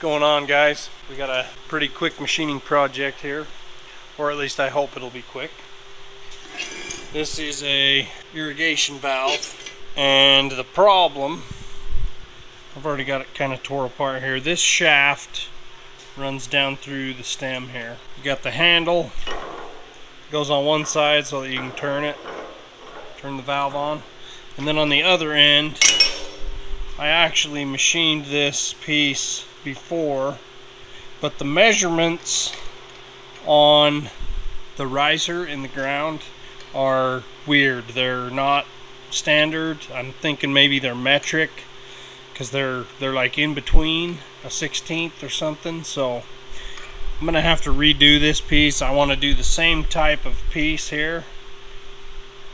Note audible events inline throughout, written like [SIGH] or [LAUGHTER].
going on guys? We got a pretty quick machining project here, or at least I hope it'll be quick. This is a irrigation valve, and the problem, I've already got it kind of tore apart here. This shaft runs down through the stem here. You got the handle, goes on one side so that you can turn it, turn the valve on. And then on the other end, I actually machined this piece before, but the measurements on the riser in the ground are weird. They're not standard. I'm thinking maybe they're metric because they're they're like in between a 16th or something. So I'm gonna have to redo this piece. I want to do the same type of piece here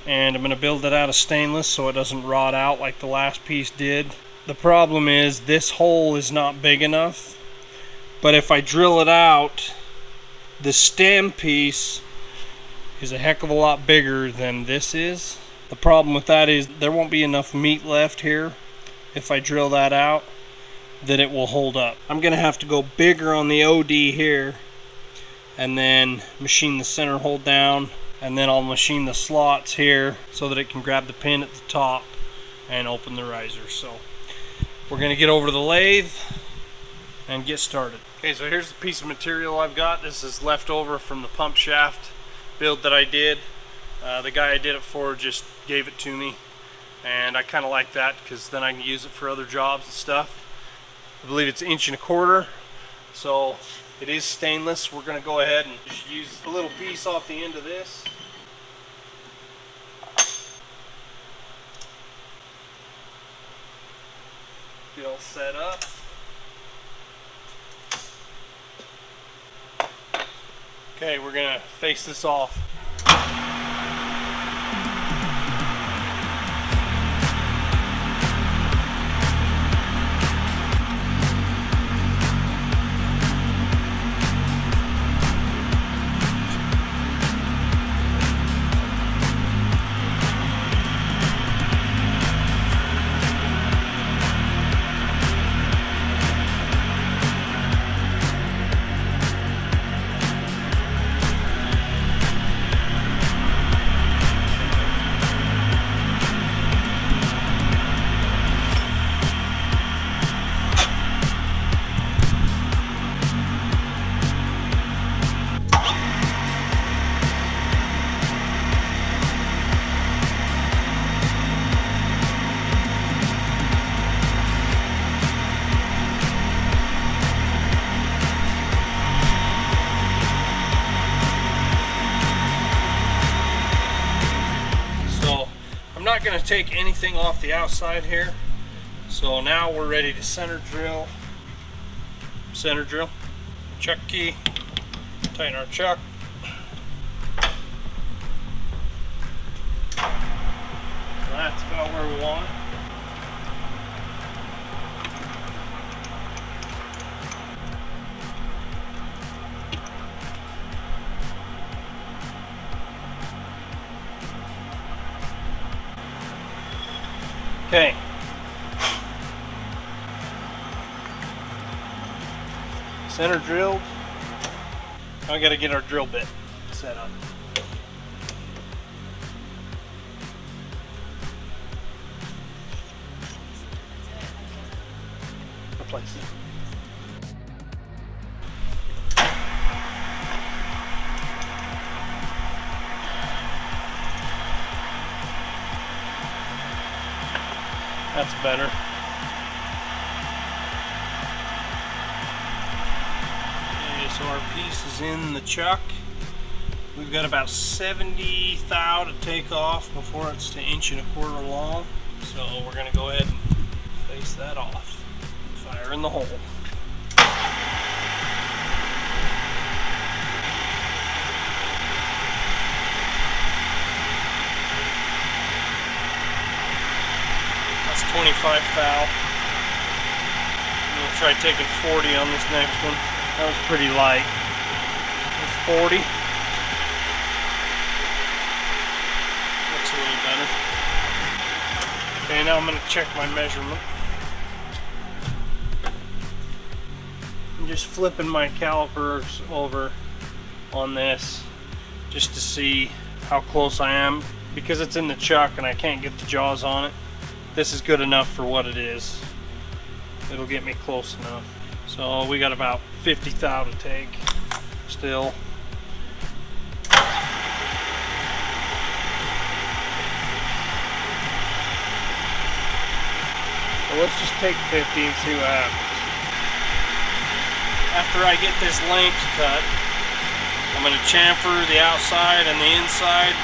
and I'm going to build it out of stainless so it doesn't rot out like the last piece did. The problem is this hole is not big enough but if I drill it out the stem piece is a heck of a lot bigger than this is. The problem with that is there won't be enough meat left here if I drill that out that it will hold up. I'm going to have to go bigger on the OD here and then machine the center hole down and then I'll machine the slots here so that it can grab the pin at the top and open the riser so we're gonna get over to the lathe and get started okay so here's the piece of material I've got this is left over from the pump shaft build that I did uh, the guy I did it for just gave it to me and I kind of like that because then I can use it for other jobs and stuff I believe it's inch and a quarter so it is stainless. We're to go ahead and just use a little piece off the end of this. Get all set up. Okay, we're to face this off. Going to take anything off the outside here. So now we're ready to center drill. Center drill. Chuck key. Tighten our chuck. That's about where we want it. Okay. Center drilled. Now we got to get our drill bit set up. Replace it. Chuck. We've got about 70 thou to take off before it's to inch and a quarter long. So we're gonna go ahead and face that off. Fire in the hole. That's 25 thou. I'm gonna try taking 40 on this next one. That was pretty light. That's 40. Looks a little better. Okay, now I'm gonna check my measurement. I'm just flipping my calipers over on this just to see how close I am because it's in the chuck and I can't get the jaws on it. This is good enough for what it is. It'll get me close enough. So we got about 50 thou to take still. So let's just take 50 and see what happens. After I get this length cut, I'm going to chamfer the outside and the inside.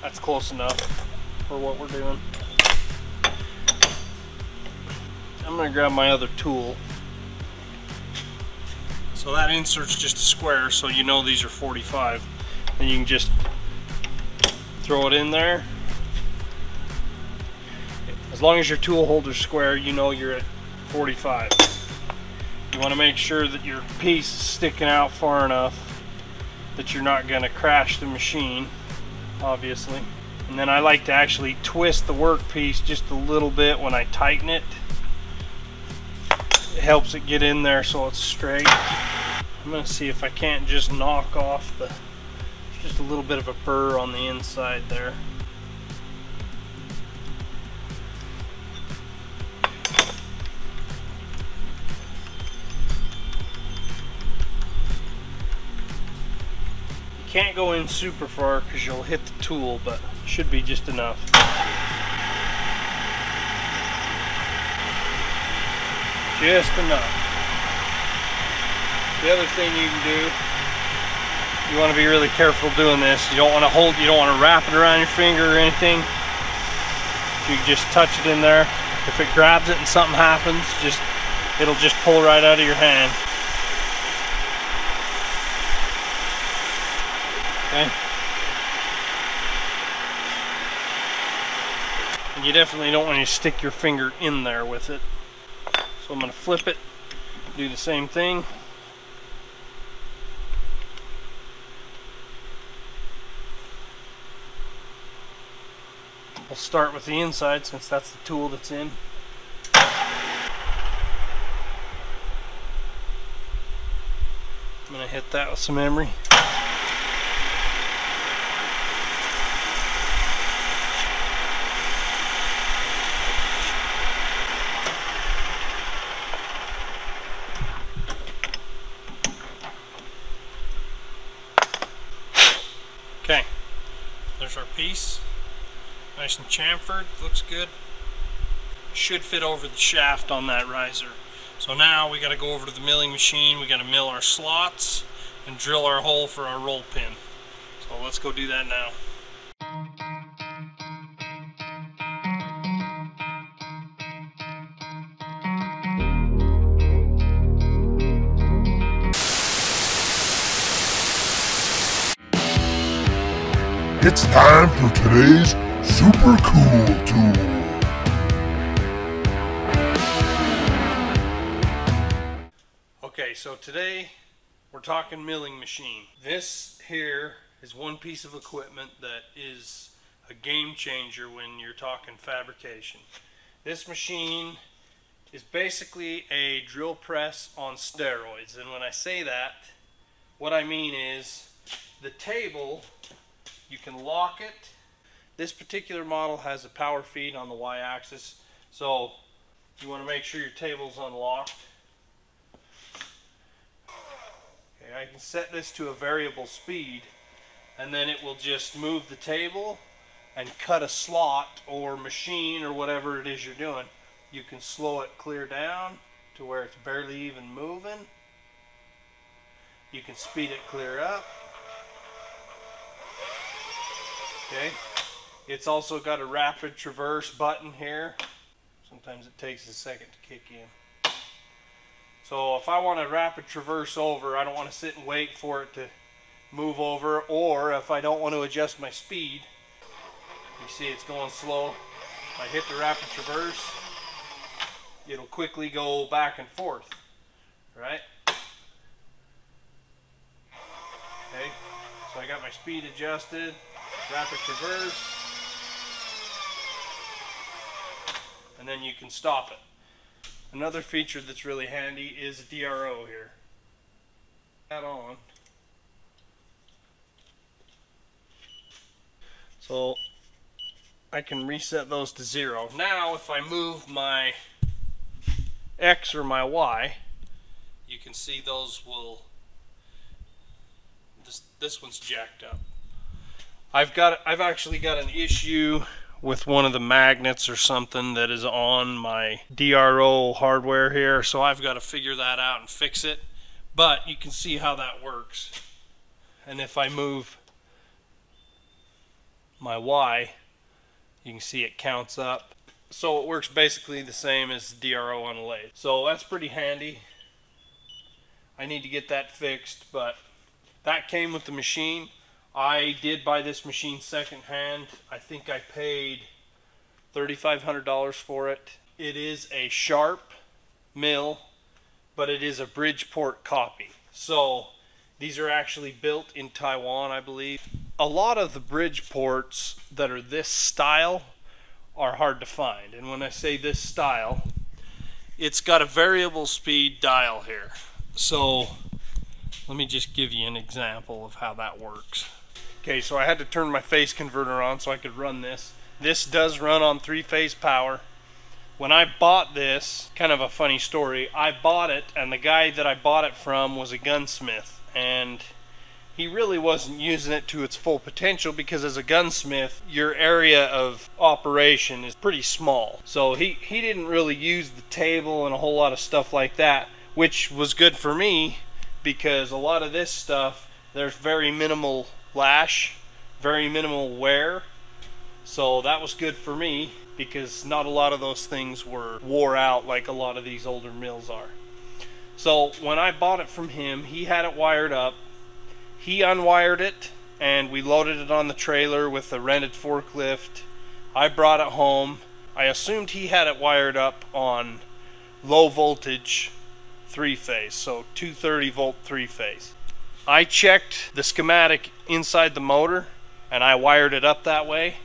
That's close enough for what we're doing. I'm going to grab my other tool. So that insert's just a square, so you know these are 45. And you can just throw it in there. As long as your tool holder's square, you know you're at 45. You want to make sure that your piece is sticking out far enough that you're not going to crash the machine, obviously. And then I like to actually twist the workpiece just a little bit when I tighten it. It helps it get in there so it's straight. I'm to see if I can't just knock off the just a little bit of a burr on the inside there. You can't go in super far because you'll hit the tool, but should be just enough. Just enough. The other thing you can do you want to be really careful doing this. You don't want to hold, you don't want to wrap it around your finger or anything. You just touch it in there. If it grabs it and something happens, just it'll just pull right out of your hand. Okay. And you definitely don't want to stick your finger in there with it. So I'm going to flip it, do the same thing. We'll start with the inside since that's the tool that's in. I'm going to hit that with some emery. Okay, there's our piece. Nice and chamfered, looks good. Should fit over the shaft on that riser. So now we got to go over to the milling machine, we got to mill our slots and drill our hole for our roll pin. So let's go do that now. It's time for today's super cool tool. Okay, so today we're talking milling machine. This here is one piece of equipment that is a game changer when you're talking fabrication. This machine is basically a drill press on steroids. And when I say that, what I mean is the table, you can lock it this particular model has a power feed on the y-axis, so you want to make sure your table's unlocked. Okay, I can set this to a variable speed, and then it will just move the table and cut a slot or machine or whatever it is you're doing. You can slow it clear down to where it's barely even moving. You can speed it clear up. Okay. It's also got a rapid traverse button here. Sometimes it takes a second to kick in. So if I want to rapid traverse over, I don't want to sit and wait for it to move over. Or if I don't want to adjust my speed, you see it's going slow. If I hit the rapid traverse, it'll quickly go back and forth. Right? Okay. So I got my speed adjusted, rapid traverse, and then you can stop it. Another feature that's really handy is DRO here. That on. So I can reset those to zero. Now if I move my X or my Y, you can see those will this this one's jacked up. I've got I've actually got an issue with one of the magnets or something that is on my DRO hardware here. So I've got to figure that out and fix it. But you can see how that works. And if I move my Y you can see it counts up. So it works basically the same as DRO on a lathe. So that's pretty handy. I need to get that fixed but that came with the machine I did buy this machine secondhand. I think I paid $3,500 for it. It is a Sharp mill, but it is a Bridgeport copy. So these are actually built in Taiwan, I believe. A lot of the Bridgeports that are this style are hard to find. And when I say this style, it's got a variable speed dial here. So let me just give you an example of how that works. Okay, so I had to turn my phase converter on so I could run this. This does run on three-phase power. When I bought this, kind of a funny story, I bought it and the guy that I bought it from was a gunsmith and he really wasn't using it to its full potential because as a gunsmith your area of operation is pretty small so he he didn't really use the table and a whole lot of stuff like that which was good for me because a lot of this stuff there's very minimal lash, very minimal wear. So that was good for me because not a lot of those things were wore out like a lot of these older mills are. So when I bought it from him, he had it wired up. He unwired it and we loaded it on the trailer with a rented forklift. I brought it home. I assumed he had it wired up on low voltage three phase, so 230 volt three phase. I checked the schematic inside the motor and I wired it up that way.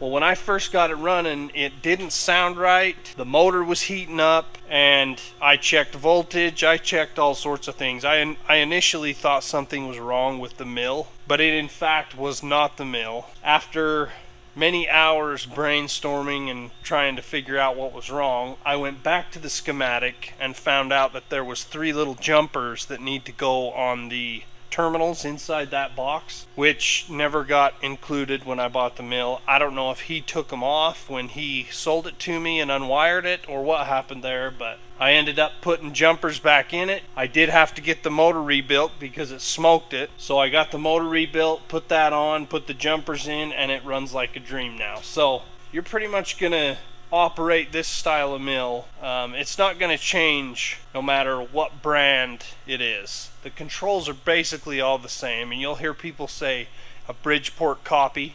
Well, when I first got it running, it didn't sound right. The motor was heating up and I checked voltage. I checked all sorts of things. I, I initially thought something was wrong with the mill, but it in fact was not the mill. After many hours brainstorming and trying to figure out what was wrong, I went back to the schematic and found out that there was three little jumpers that need to go on the terminals inside that box, which never got included when I bought the mill. I don't know if he took them off when he sold it to me and unwired it or what happened there, but I ended up putting jumpers back in it. I did have to get the motor rebuilt because it smoked it. So I got the motor rebuilt, put that on, put the jumpers in, and it runs like a dream now. So you're pretty much gonna operate this style of mill. Um, it's not going to change no matter what brand it is. The controls are basically all the same, and you'll hear people say a Bridgeport copy.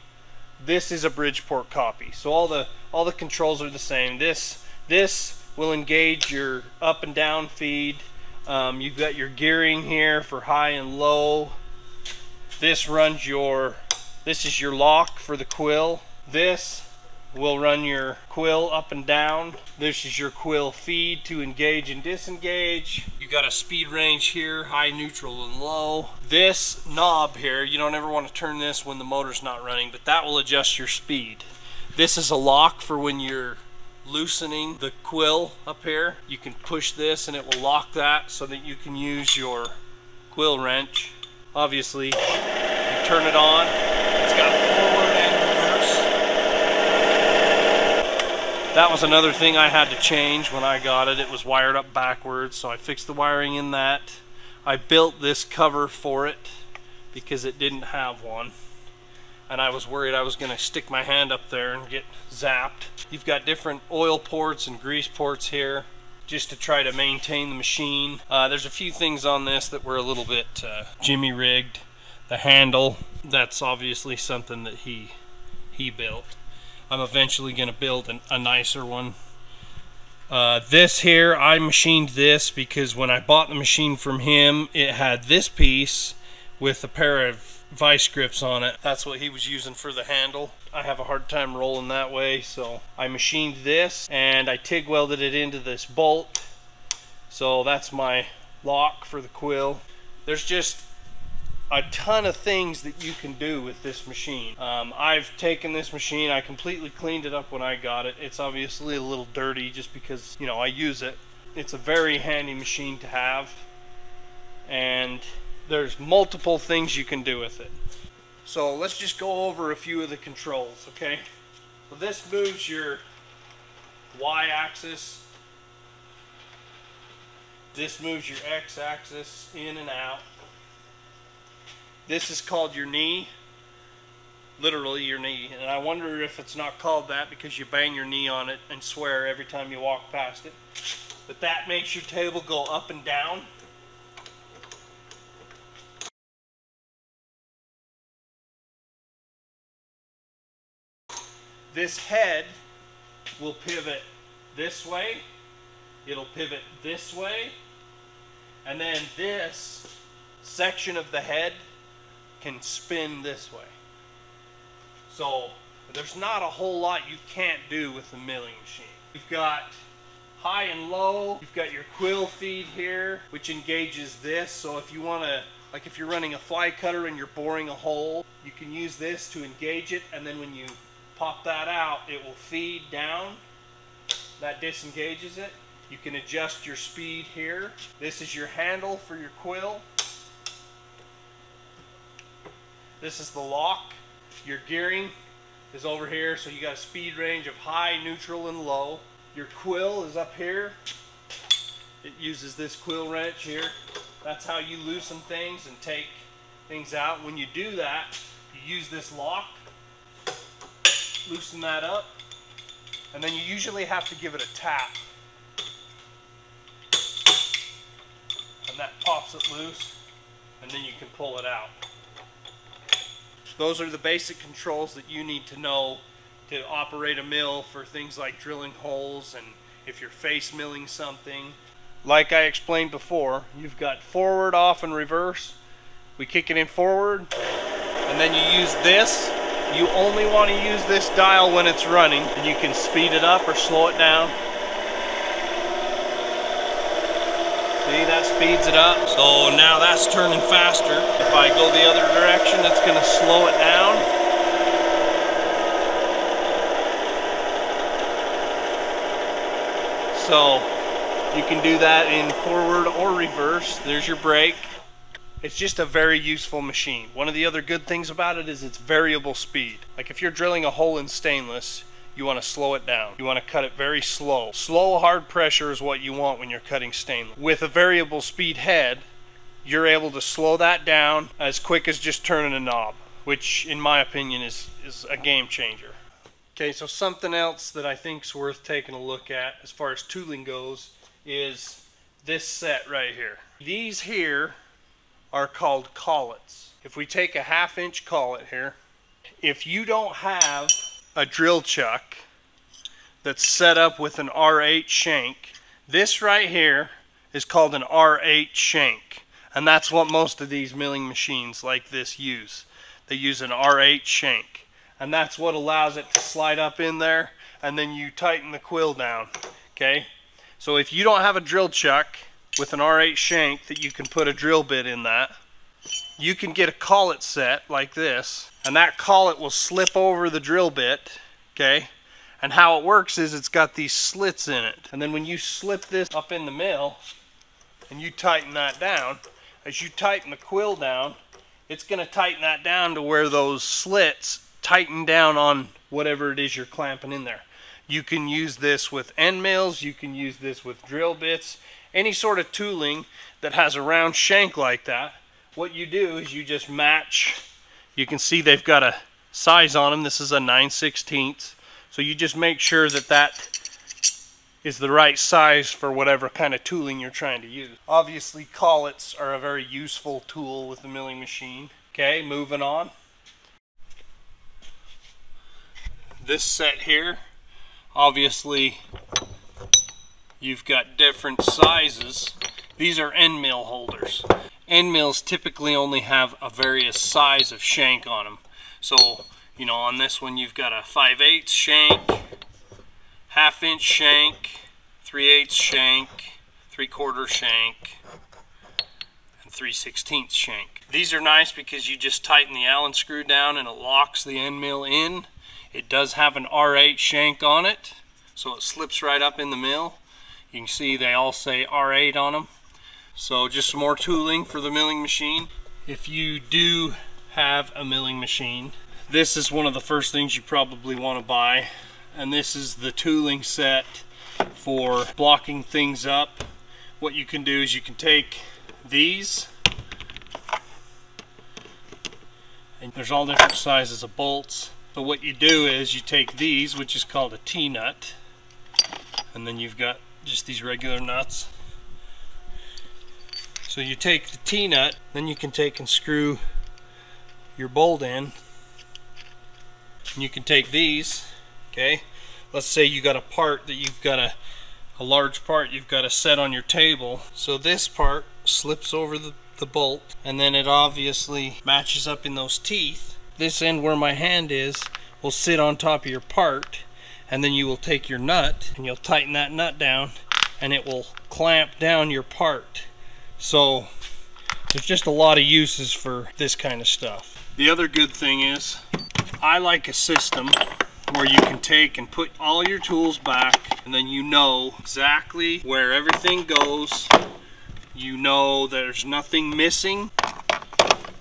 This is a Bridgeport copy, so all the all the controls are the same. This this will engage your up and down feed. Um, you've got your gearing here for high and low. This runs your this is your lock for the quill. This will run your quill up and down. This is your quill feed to engage and disengage. You got a speed range here, high, neutral, and low. This knob here, you don't ever want to turn this when the motor's not running, but that will adjust your speed. This is a lock for when you're loosening the quill up here. You can push this and it will lock that so that you can use your quill wrench. Obviously, you turn it on, it's got forward That was another thing I had to change when I got it. It was wired up backwards, so I fixed the wiring in that. I built this cover for it because it didn't have one. And I was worried I was going to stick my hand up there and get zapped. You've got different oil ports and grease ports here just to try to maintain the machine. Uh, there's a few things on this that were a little bit uh, jimmy rigged. The handle, that's obviously something that he he built. I'm eventually going to build an, a nicer one. Uh, this here, I machined this because when I bought the machine from him, it had this piece with a pair of vice grips on it. That's what he was using for the handle. I have a hard time rolling that way, so I machined this and I TIG welded it into this bolt. So that's my lock for the quill. There's just a ton of things that you can do with this machine. Um, I've taken this machine, I completely cleaned it up when I got it. It's obviously a little dirty just because, you know, I use it. It's a very handy machine to have and there's multiple things you can do with it. So let's just go over a few of the controls, okay? So this moves your y-axis. This moves your x-axis in and out. This is called your knee, literally your knee. And I wonder if it's not called that because you bang your knee on it and swear every time you walk past it. But that makes your table go up and down. This head will pivot this way, it'll pivot this way, and then this section of the head can spin this way. So there's not a whole lot you can't do with the milling machine. You've got high and low, you've got your quill feed here, which engages this. So if you want to, like if you're running a fly cutter and you're boring a hole, you can use this to engage it. And then when you pop that out, it will feed down. That disengages it. You can adjust your speed here. This is your handle for your quill. This is the lock. Your gearing is over here, so you got a speed range of high, neutral, and low. Your quill is up here. It uses this quill wrench here. That's how you loosen things and take things out. When you do that, you use this lock loosen that up, and then you usually have to give it a tap. And that pops it loose, and then you can pull it out. Those are the basic controls that you need to know to operate a mill for things like drilling holes and if you're face milling something. Like I explained before, you've got forward, off, and reverse. We kick it in forward, and then you use this you only want to use this dial when it's running and you can speed it up or slow it down. See, that speeds it up. So now that's turning faster. If I go the other direction, it's going to slow it down. So you can do that in forward or reverse. There's your brake. It's just a very useful machine. One of the other good things about it is its variable speed. Like if you're drilling a hole in stainless, you want to slow it down. You want to cut it very slow. Slow hard pressure is what you want when you're cutting stainless. With a variable speed head, you're able to slow that down as quick as just turning a knob, which in my opinion is, is a game changer. Okay, so something else that I think is worth taking a look at as far as tooling goes is this set right here. These here are called collets. If we take a half inch collet here, if you don't have a drill chuck that's set up with an R8 shank, this right here is called an R8 shank. And that's what most of these milling machines like this use. They use an R8 shank. And that's what allows it to slide up in there and then you tighten the quill down. Okay? So if you don't have a drill chuck, with an R8 shank that you can put a drill bit in that. You can get a collet set like this, and that collet will slip over the drill bit, okay? And how it works is it's got these slits in it. And then when you slip this up in the mill, and you tighten that down, as you tighten the quill down, it's going to tighten that down to where those slits tighten down on whatever it is you're clamping in there. You can use this with end mills, you can use this with drill bits, any sort of tooling that has a round shank like that, what you do is you just match. You can see they've got a size on them. This is a 9 16 So you just make sure that that is the right size for whatever kind of tooling you're trying to use. Obviously collets are a very useful tool with the milling machine. Okay, moving on. This set here, obviously You've got different sizes. These are end mill holders. End mills typically only have a various size of shank on them. So, you know, on this one you've got a 5 8 shank, half inch shank, 3 8 shank, 3 quarter shank, and 3 16 shank. These are nice because you just tighten the Allen screw down and it locks the end mill in. It does have an R8 shank on it, so it slips right up in the mill. You can see they all say R8 on them. So just some more tooling for the milling machine. If you do have a milling machine, this is one of the first things you probably want to buy. And this is the tooling set for blocking things up. What you can do is you can take these and there's all different sizes of bolts. but what you do is you take these, which is called a T-nut, and then you've got just these regular nuts. So you take the T-nut, then you can take and screw your bolt in. And you can take these, okay? Let's say you got a part that you've got a, a large part you've got to set on your table. So this part slips over the, the bolt and then it obviously matches up in those teeth. This end where my hand is will sit on top of your part and then you will take your nut and you'll tighten that nut down and it will clamp down your part. So there's just a lot of uses for this kind of stuff. The other good thing is I like a system where you can take and put all your tools back and then you know exactly where everything goes. You know there's nothing missing.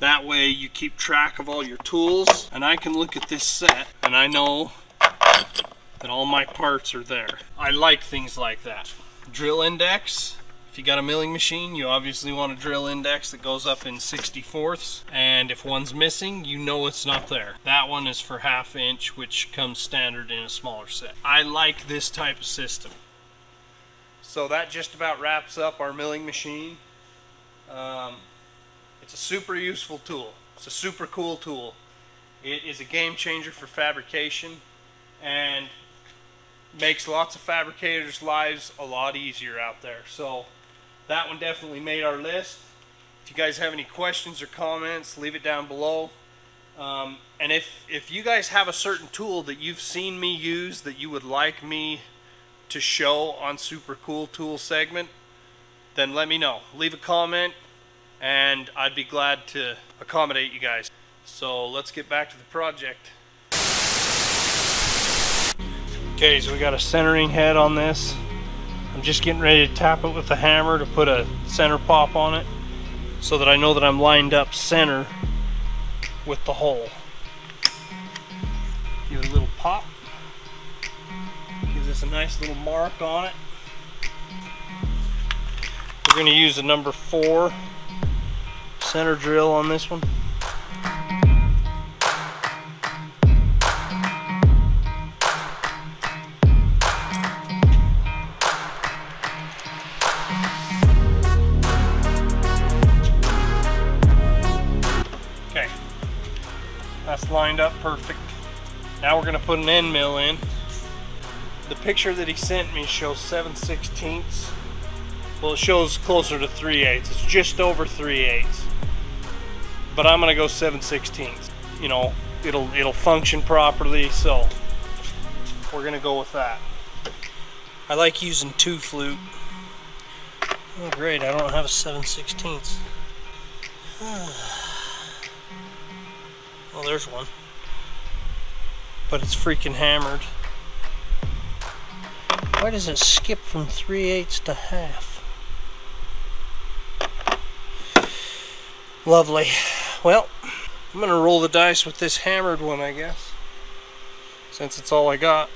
That way you keep track of all your tools and I can look at this set and I know that all my parts are there. I like things like that. Drill index, if you got a milling machine, you obviously want a drill index that goes up in 64ths. And if one's missing, you know it's not there. That one is for half inch, which comes standard in a smaller set. I like this type of system. So that just about wraps up our milling machine. Um, it's a super useful tool. It's a super cool tool. It is a game changer for fabrication and makes lots of fabricators' lives a lot easier out there. So that one definitely made our list. If you guys have any questions or comments, leave it down below. Um, and if, if you guys have a certain tool that you've seen me use that you would like me to show on Super Cool Tool segment, then let me know. Leave a comment and I'd be glad to accommodate you guys. So let's get back to the project. Okay, so we got a centering head on this. I'm just getting ready to tap it with a hammer to put a center pop on it so that I know that I'm lined up center with the hole. Give it a little pop. Gives us a nice little mark on it. We're going to use a number four center drill on this one. Perfect. Now we're gonna put an end mill in. The picture that he sent me shows 7 16ths. Well, it shows closer to 3 eighths. It's just over 3 eighths. But I'm gonna go 7 16ths. You know, it'll it'll function properly, so we're gonna go with that. I like using two flute. Oh great, I don't have a 7 16ths. [SIGHS] Well, there's one. But it's freaking hammered. Why does it skip from 3 eighths to half? Lovely. Well, I'm going to roll the dice with this hammered one, I guess. Since it's all I got.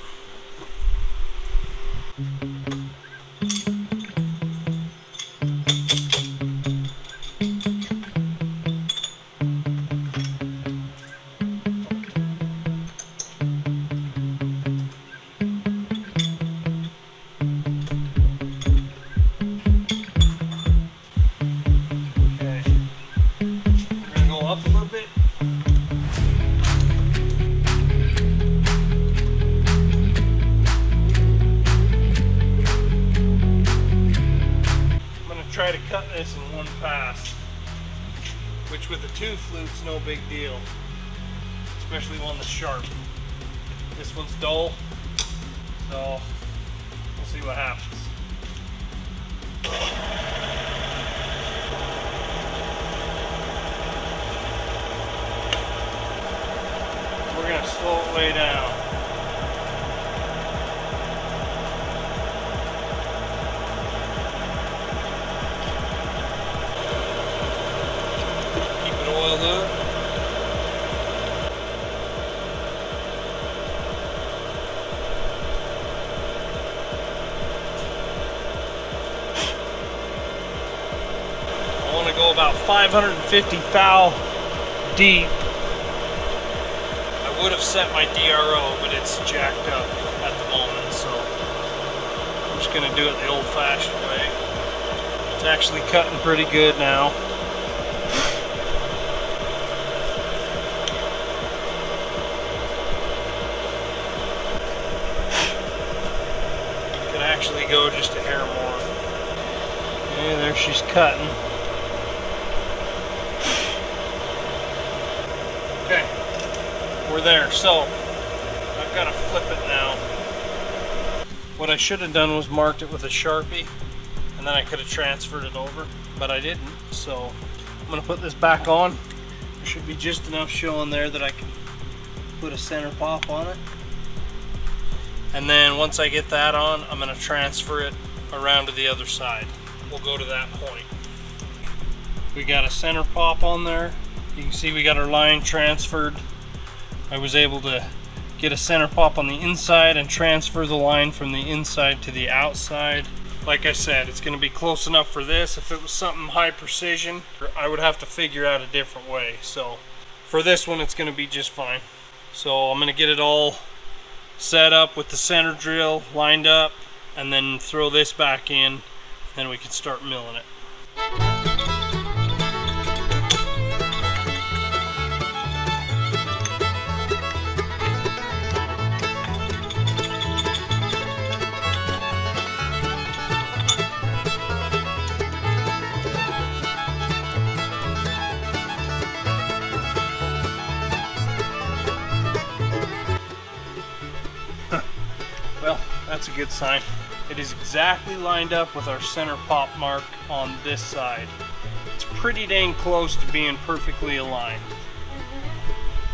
550 thou deep. I would have set my DRO, but it's jacked up at the moment, so I'm just to do it the old-fashioned way. It's actually cutting pretty good now. Could actually go just a hair more. Yeah, there she's cutting. Okay, we're there. So I've got to flip it now. What I should have done was marked it with a sharpie, and then I could have transferred it over, but I didn't. So I'm gonna put this back on. There should be just enough showing there that I can put a center pop on it. And then once I get that on, I'm gonna transfer it around to the other side. We'll go to that point. We got a center pop on there. You can see we got our line transferred. I was able to get a center pop on the inside and transfer the line from the inside to the outside. Like I said, it's going to be close enough for this. If it was something high precision, I would have to figure out a different way. So for this one, it's going to be just fine. So I'm going to get it all set up with the center drill lined up and then throw this back in. Then we can start milling it. That's a good sign. It is exactly lined up with our center pop mark on this side. It's pretty dang close to being perfectly aligned.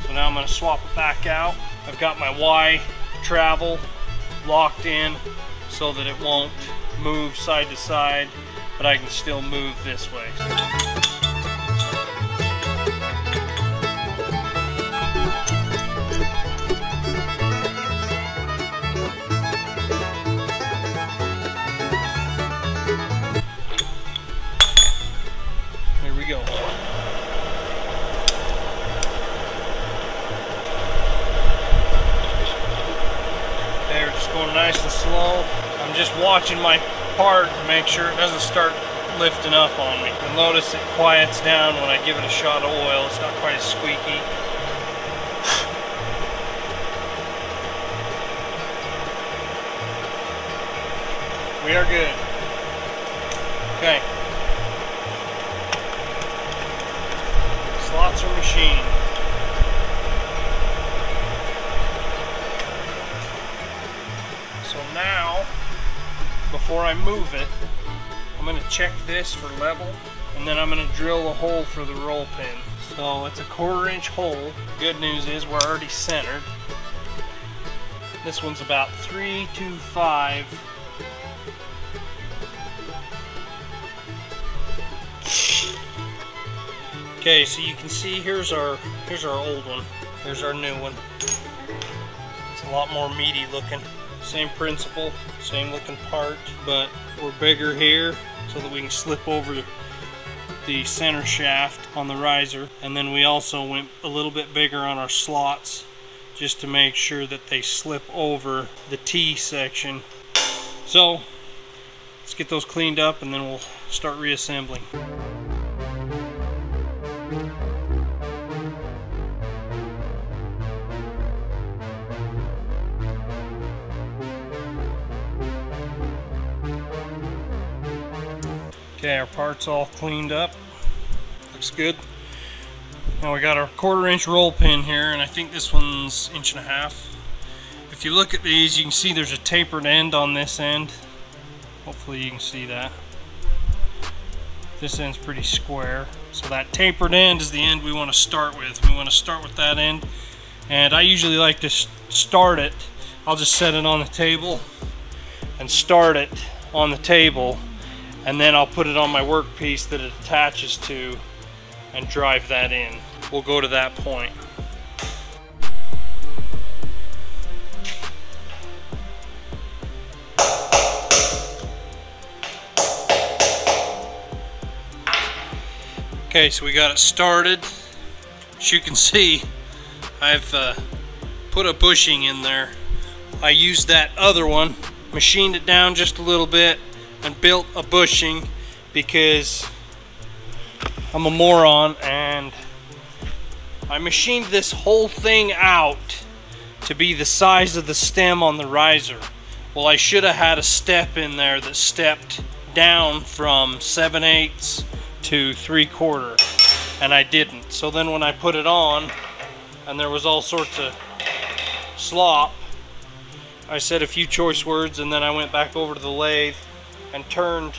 So now I'm going to swap it back out. I've got my Y travel locked in so that it won't move side to side, but I can still move this way. Watching my part to make sure it doesn't start lifting up on me. You'll notice it quiets down when I give it a shot of oil. It's not quite as squeaky. [SIGHS] We are good. Okay. Slots are before I move it, I'm to check this for level, and then I'm to drill a hole for the roll pin. So it's a quarter inch hole. Good news is we're already centered. This one's about 325 Okay, so you can see here's our here's our old one. Here's our new one. It's a lot more meaty looking. Same principle, same looking part, but we're bigger here so that we can slip over the center shaft on the riser. And then we also went a little bit bigger on our slots just to make sure that they slip over the T section. So let's get those cleaned up and then we'll start reassembling. Okay, our part's all cleaned up. Looks good. Now we got our quarter inch roll pin here, and I think this one's inch and a half. If you look at these, you can see there's a tapered end on this end. Hopefully you can see that. This end's pretty square. So that tapered end is the end we want to start with. We want to start with that end. And I usually like to start it. I'll just set it on the table and start it on the table. And then I'll put it on my workpiece that it attaches to and drive that in. We'll go to that point. Okay, so we got it started. As you can see, I've uh, put a bushing in there. I used that other one, machined it down just a little bit, and built a bushing because I'm a moron and I machined this whole thing out to be the size of the stem on the riser. Well, I should have had a step in there that stepped down from 7 eighths to 3 quarter and I didn't. So then when I put it on and there was all sorts of slop, I said a few choice words and then I went back over to the lathe and turned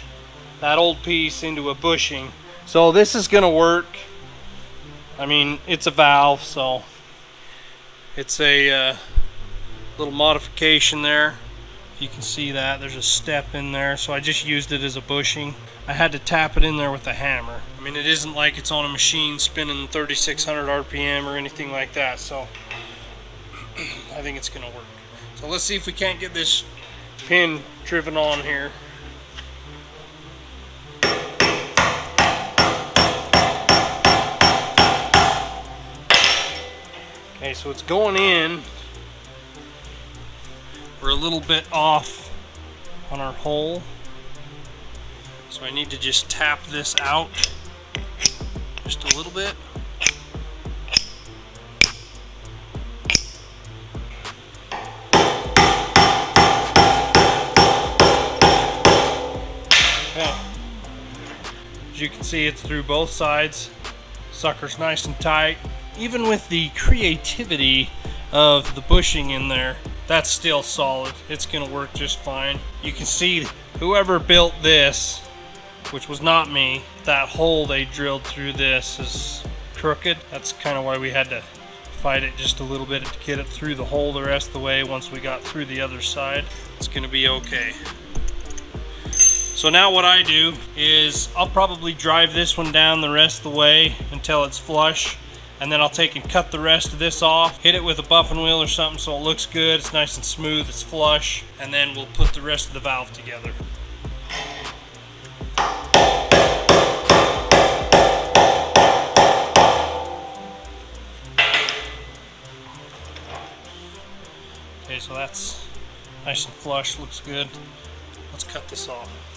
that old piece into a bushing. So this is going to work. I mean, it's a valve, so it's a uh, little modification there. You can see that there's a step in there, so I just used it as a bushing. I had to tap it in there with a hammer. I mean, it isn't like it's on a machine spinning 3600 RPM or anything like that, so [CLEARS THROAT] I think it's gonna work. So let's see if we can't get this pin driven on here. So it's going in. We're a little bit off on our hole. So I need to just tap this out just a little bit. Okay. As you can see, it's through both sides. Sucker's nice and tight. Even with the creativity of the bushing in there, that's still solid. It's gonna work just fine. You can see whoever built this, which was not me, that hole they drilled through this is crooked. That's kind of why we had to fight it just a little bit to get it through the hole the rest of the way. Once we got through the other side, it's gonna be okay. So now what I do is I'll probably drive this one down the rest of the way until it's flush and then I'll take and cut the rest of this off, hit it with a buffing wheel or something so it looks good, it's nice and smooth, it's flush, and then we'll put the rest of the valve together. Okay, so that's nice and flush, looks good. Let's cut this off.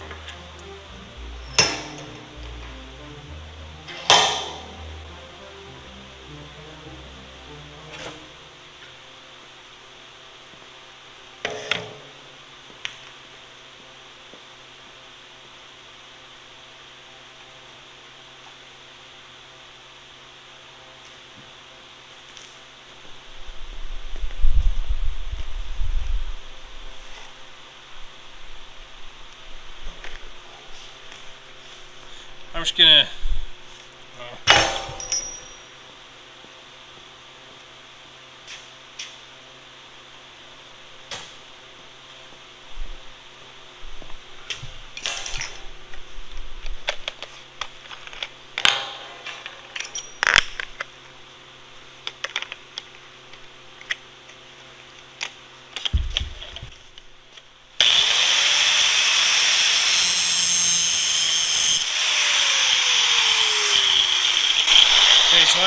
I'm just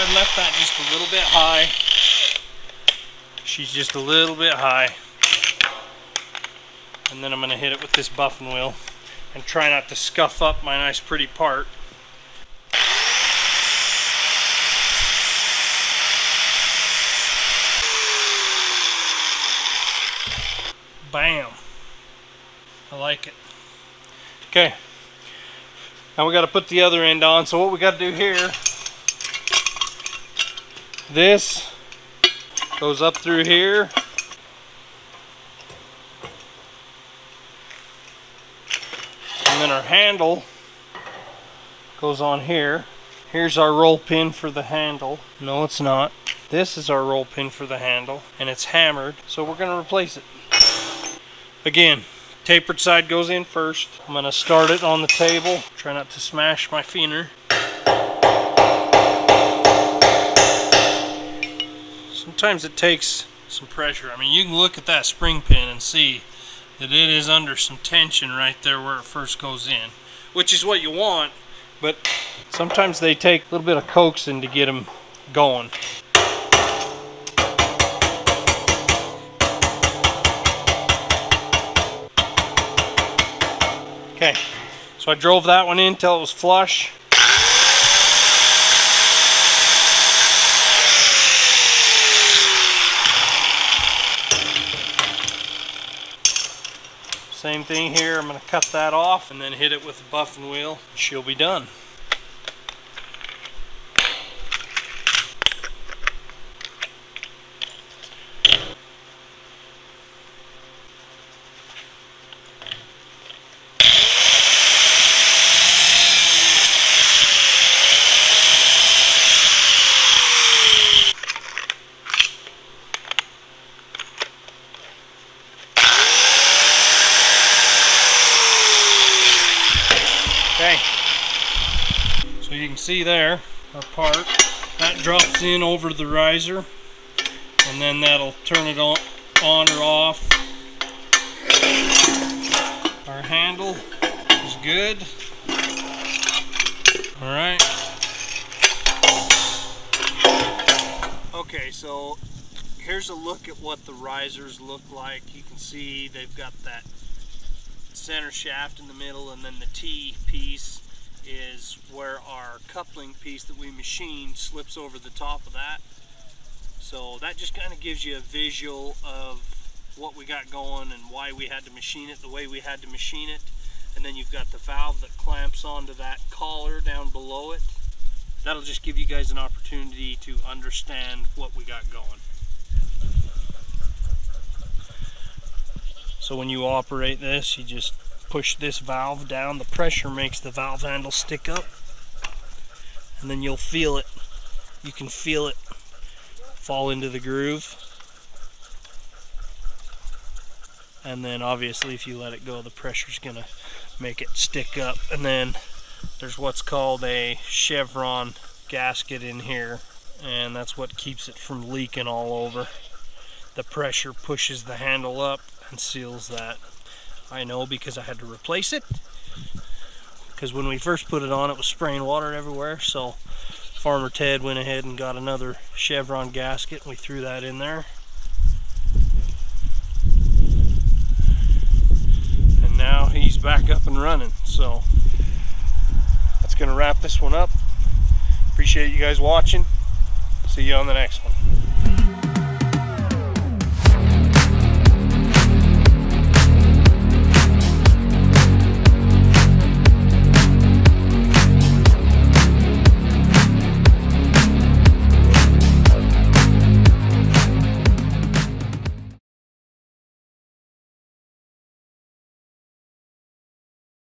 I left that just a little bit high. She's just a little bit high. And then I'm gonna hit it with this buffing wheel and try not to scuff up my nice pretty part. Bam. I like it. Okay. Now we got to put the other end on. So what we got to do here This goes up through here. And then our handle goes on here. Here's our roll pin for the handle. No, it's not. This is our roll pin for the handle, and it's hammered, so we're going to replace it. Again, tapered side goes in first. I'm going to start it on the table. Try not to smash my finer. Sometimes it takes some pressure. I mean, you can look at that spring pin and see that it is under some tension right there where it first goes in, which is what you want, but sometimes they take a little bit of coaxing to get them going. Okay, so I drove that one in till it was flush. Same thing here, I'm going to cut that off and then hit it with the buffing wheel. She'll be done. Okay. So you can see there, our part, that drops in over the riser and then that'll turn it on, on or off. Our handle is good. Alright. Okay, so here's a look at what the risers look like. You can see they've got that center shaft in the middle and then the T piece is where our coupling piece that we machined slips over the top of that. So that just kind of gives you a visual of what we got going and why we had to machine it the way we had to machine it. And then you've got the valve that clamps onto that collar down below it. That'll just give you guys an opportunity to understand what we got going. So when you operate this, you just push this valve down. The pressure makes the valve handle stick up. And then you'll feel it. You can feel it fall into the groove. And then obviously if you let it go, the pressure's gonna make it stick up. And then there's what's called a chevron gasket in here. And that's what keeps it from leaking all over. The pressure pushes the handle up and seals that. I know because I had to replace it. Because when we first put it on, it was spraying water everywhere. So Farmer Ted went ahead and got another chevron gasket. And we threw that in there. And now he's back up and running. So that's going to wrap this one up. Appreciate you guys watching. See you on the next one.